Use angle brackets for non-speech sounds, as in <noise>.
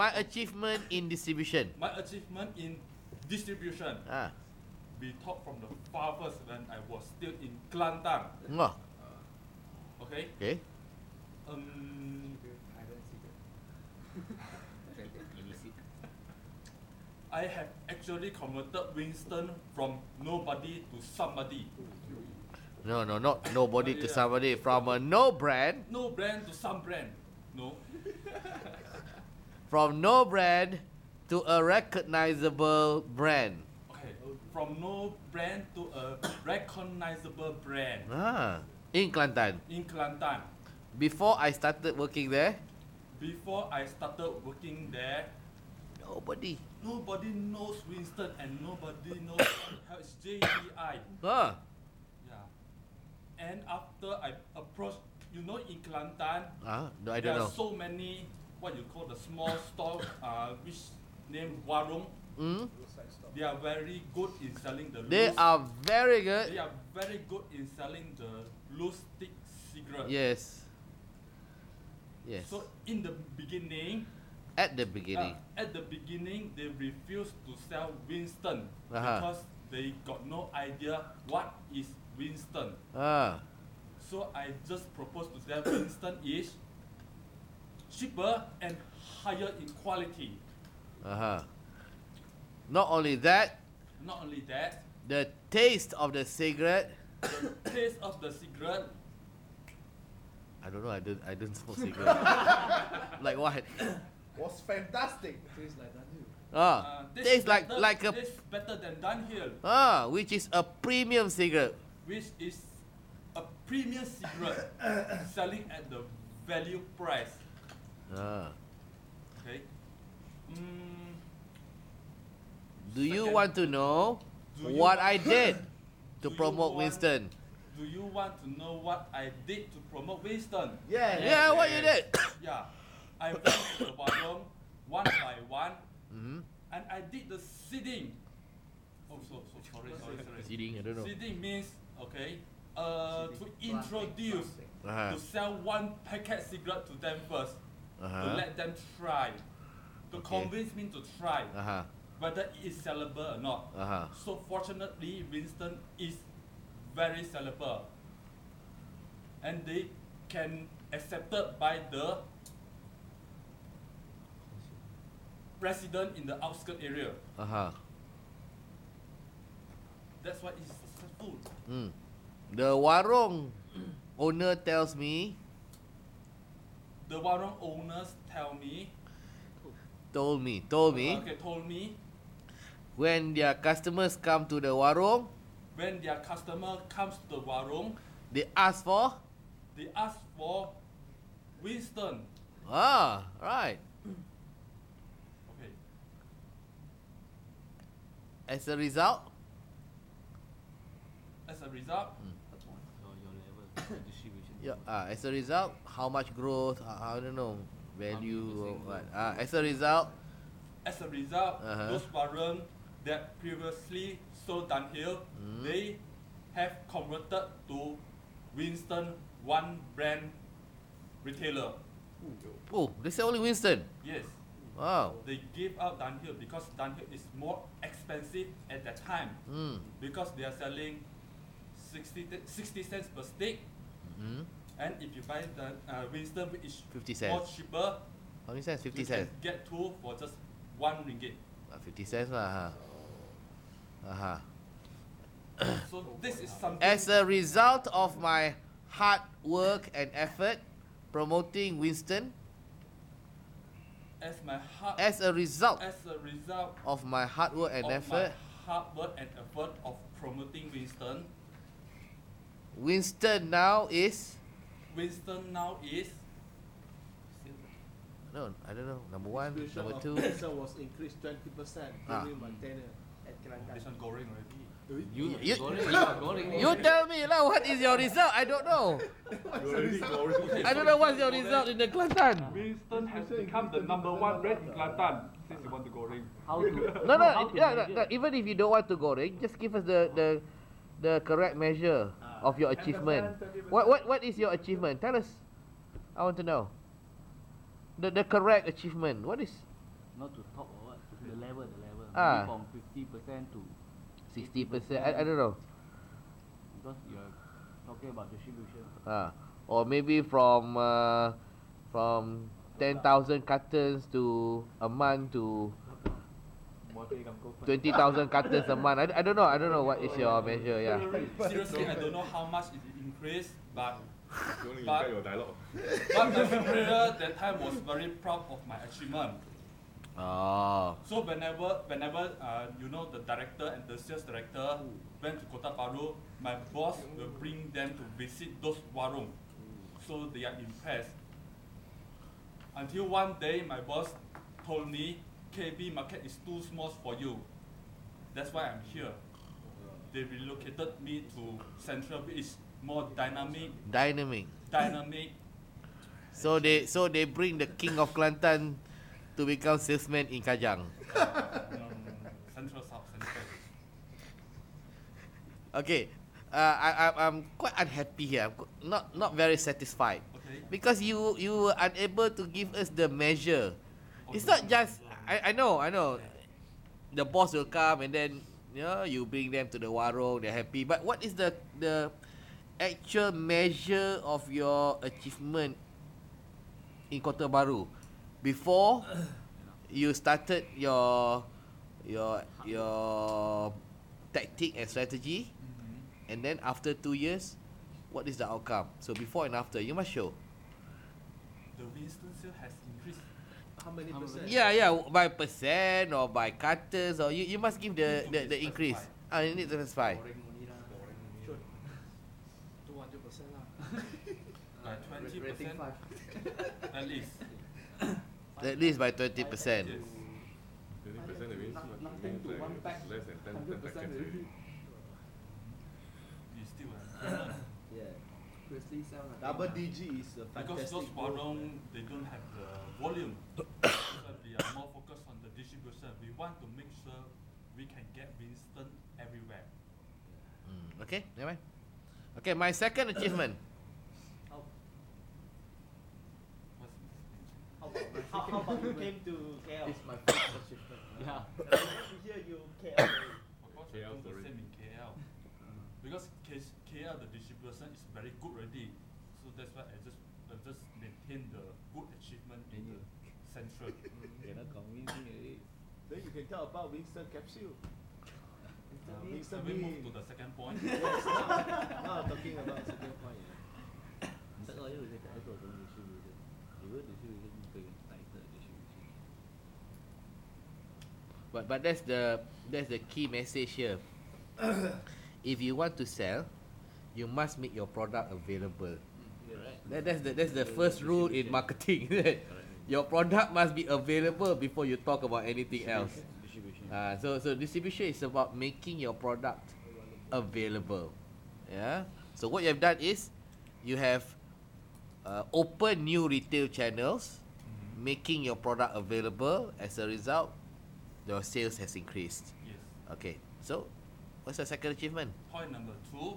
my achievement in distribution. My achievement in distribution. Ah. We talk from the far first when I was still in Kelantan. Oh, Okay. okay. Um, I have actually converted Winston from nobody to somebody. No, no, not nobody to Yeah. somebody from a no brand, No brand to some brand. No. From no brand to a recognizable brand. Okay. From no brand to a recognizable brand Ah, in Kelantan. in Kelantan. Before I started working there, Before I started working there, nobody. nobody knows Winston and nobody knows what the hell JTI. Ah, Yeah. And after I approached, you know, in Kelantan, ah, no, I there don't are know. so many what you call the small store, uh, which name warung. Hmm? They are very good in selling the They loose. are very good. They are very good in selling the loose stick cigarette. Yes. Yes. So in the beginning, At the beginning. uh, at the beginning, they refused to sell Winston Uh-huh. because they got no idea what is Winston. Ah, So I just proposed to them Winston is cheaper and higher in quality. uh-huh. Not only that, Not only that, the taste of the cigarette. the taste of the cigarette I don't know. I don't. I don't smoke cigarette. <laughs> like what? was fantastic. Tastes like that too. Ah, uh, tastes like better, like a tastes better than Dunhill, ah, which is a premium cigarette. which is a premium cigarette <coughs> selling at the value price. Ah. Okay. Mm, Do you Second. want to know Do what I did <laughs> to promote want- Winston? do you want to know what I did to promote Winston? Yeah. Yeah, what you did? <coughs> Yeah, I went to the warung one by one, hmm and I did the seeding. Oh, so, so sorry, sorry, sorry. <laughs> Seeding, I don't know. Seeding means okay, uh, to introduce, Uh-huh. to sell one packet cigarette to them first, to Uh-huh. let them try, to Okay. convince me to try Uh-huh. whether it is sellable or not. Uh-huh. So fortunately, Winston is very sellable, and they can accepted by the resident in the outskirt area. Uh-huh. That's why it's successful. Mm. The warung owner tells me, The warung owners tell me, told me, told me, okay, told me when their customers come to the warung, when their customer comes to the warung, they ask for they ask for Winston. ah right. Okay. As a result, As a result, Your, your level of distribution. Yeah, ah, as a result, how much growth? Uh, I don't know value or what. Ah, as a result, as a result, Uh-huh. those warung that previously sold Dunhill, Mm. they have converted to Winston one brand retailer. oh, they say only Winston. Yes, Wow. they gave up Dunhill because Dunhill is more expensive at that time Mm. because they are selling 60, 60 cents per stick. Mm. And if you buy the uh, Winston, which is 50 more cheaper, How many cents? 50 you cents. can get two for just one ringgit. Ah, 50 cents lah. Ha. Aha. So this is something. As a result of my hard work and effort promoting Winston, as my heart, as a result as a result of my hard work and of effort, my hard work and effort of promoting Winston, Winston now is Winston now is no, I don't know. Number one, Distribution number two. Winston was increased 20% Ah. during my tenure at this Kelantan. one goreng already. You, you, Goreng, yeah, goreng. you tell me lah. What is your result? I don't know. I don't know what's your result in the Kelantan. Winston has become the number one brand in Kelantan since you want to goreng. How to? <laughs> No, no, how to yeah, no, no, even if you don't want to go there, just give us the the the correct measure of your achievement. What what what is your achievement? Tell us. I want to know. The the correct achievement. What is Not to top or what? The level, the level. Ah. Maybe from fifty percent to Sixty percent. I, I don't know. because you're talking about distribution. Ah, or maybe from uh, from ten thousand cartons to a month to twenty thousand cartons a month. I, I don't know. I don't know what is your measure. Yeah. Seriously, I don't know how much it increased, but But- your dialogue. but my superior that time was very proud of my achievement. Oh. So whenever, whenever uh, you know the director and the sales director went to Kota Baru, my boss will bring them to visit those warung. So they are impressed. Until one day, my boss told me, KB market is too small for you. That's why I'm here. They relocated me to Central, which is more dynamic, Dynamic. dynamic. So they so they bring the king of Kelantan to become salesman in Kajang. um, <laughs> Central South Central. Okay. Uh, I, I I'm quite unhappy here. I'm not not very satisfied Okay. because you you were unable to give us the measure. It's not just I, I know I know. The boss will come and then you know you bring them to the warung they're happy. But what is the the actual measure of your achievement in Kota Baru? Before you started your your your tactic and strategy Mhm. and then after two years what is the outcome? So before and after you must show. The Winston sale has increased. How many percent? Yeah, yeah, by percent or by cartons or you, you must give the, the, the increase. Ah, you need to specify. Sure. Two hundred percent lah. <laughs> Twenty percent at least. <coughs> At least by 20%. Yes. Twenty percent that means, nothing means to like one pack, less than 10, 10 100% packets already. already. You still. <coughs> Firstly, sell Double DG is a because those growth. warung they don't have the volume. so <coughs> they are more focused on the distribution. We want to make sure we can get Winston everywhere. Mm, okay, never mind. Okay, my second achievement. <coughs> How, how How, how about <laughs> you came to <coughs> KL? It's my first achievement. Yeah. <laughs> about Winston capsule. Uh, we move to the second point? <laughs> Yes, now, now talking about second point. yeah. Tak tahu je cakap apa kalau distribution. Dia distribution bukan title distribution. But but that's the that's the key message here. <coughs> if you want to sell, you must make your product available. That, that's the that's the first rule in marketing. <laughs> your product must be available before you talk about anything else. <laughs> Distribution. Uh, so so distribution is about making your product available. Yeah. So what you have done is you have uh, opened new retail channels, making your product available. As a result, your sales has increased. Yes. Okay. So what's the second achievement? Point number two,